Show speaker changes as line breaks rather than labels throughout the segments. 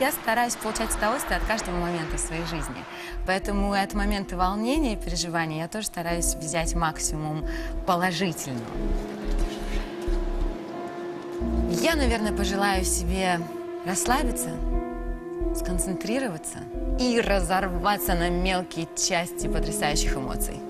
я стараюсь получать удовольствие от каждого момента своей жизни. Поэтому и от момента волнения и переживаний я тоже стараюсь взять максимум положительного. Я, наверное, пожелаю себе расслабиться, сконцентрироваться и разорваться на мелкие части потрясающих эмоций.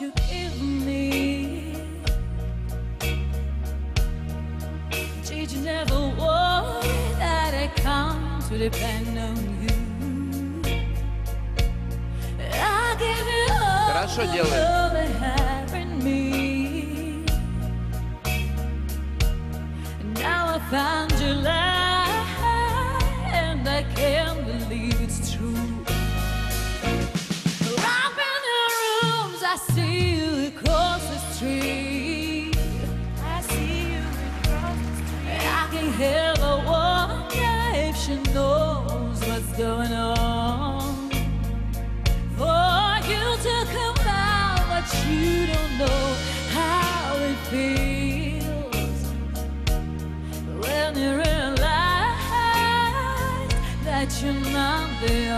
you give me. Did you never worry that I come to depend on you? I give you all
Хорошо
the
делает.
love I have in me. And now I found Can hear the if she knows what's going on. For you to come out, but you don't know how it feels when you realize that you're not the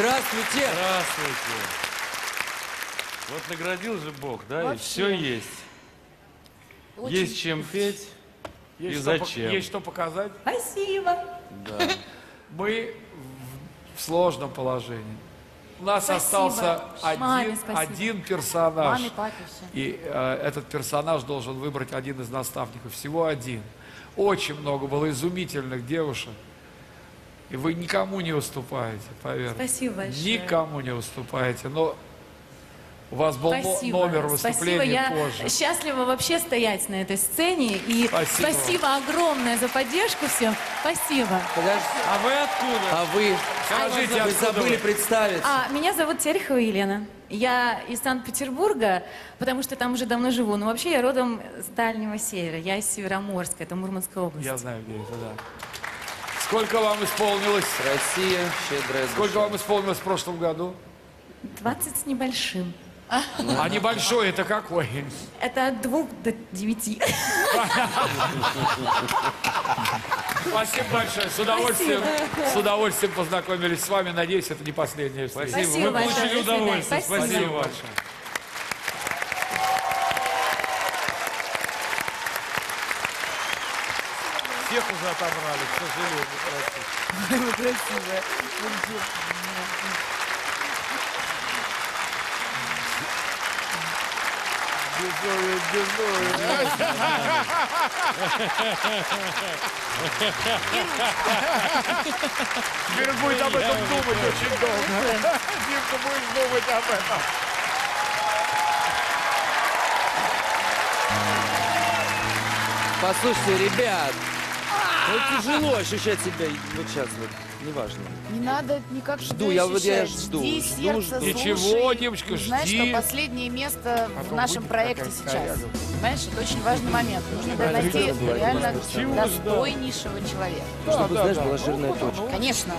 Здравствуйте.
Здравствуйте. Вот наградил же Бог, да, и
Вообще.
все есть. Есть чем петь и
Есть что пок-
зачем.
есть что показать.
Спасибо.
Да.
Мы в- сложном положении. У нас
Спасибо.
остался
Маме
один,
спасибо.
один персонаж.
Маме, папе.
И э, этот персонаж должен выбрать один из наставников. Всего один. Очень много было изумительных девушек. И вы никому не уступаете, поверьте.
Спасибо большое.
Никому не уступаете. Но у вас был
Спасибо.
номер
Спасибо.
выступления
Я
позже.
счастлива вообще стоять на этой сцене. И
Спасибо.
спасибо огромное за поддержку всем. Спасибо.
Подожди.
А вы откуда?
А вы?
Скажите,
Вы
откуда
забыли
вы?
представиться.
А, меня зовут Терехова Елена. Я из Санкт-Петербурга, потому что там уже давно живу. Но вообще я родом с Дальнего Севера. Я из Североморска, это Мурманская область.
Я знаю, где это, да. Сколько вам исполнилось?
Россия, щедрая
Сколько
душа.
вам исполнилось в прошлом году?
20 с небольшим.
А небольшой это какой?
Это от двух до девяти.
Спасибо большое. С удовольствием, с удовольствием познакомились с вами. Надеюсь, это не последняя встреча.
Спасибо.
Спасибо
Вы получили удовольствие.
Спасибо.
Спасибо
Спасибо
большое. Всех уже отобрали, к сожалению. простите.
Теперь будет об этом думать очень долго. Димка будет думать об этом.
Послушайте, ребят, ну тяжело ощущать себя вот сейчас вот, неважно.
Не надо никак
Жду,
себя
я вот я
ощущать.
жду,
Жди,
жду,
сердце,
жду.
слушай.
Ничего, девочка,
Знаешь,
жди.
что последнее место
А
в нашем
будет
проекте
такая
сейчас.
коряга.
Понимаешь, это очень важный момент. Нужно
это было
реально.
Чего
достойнейшего человека.
Чтобы, знаешь, была жирная точка.
Конечно.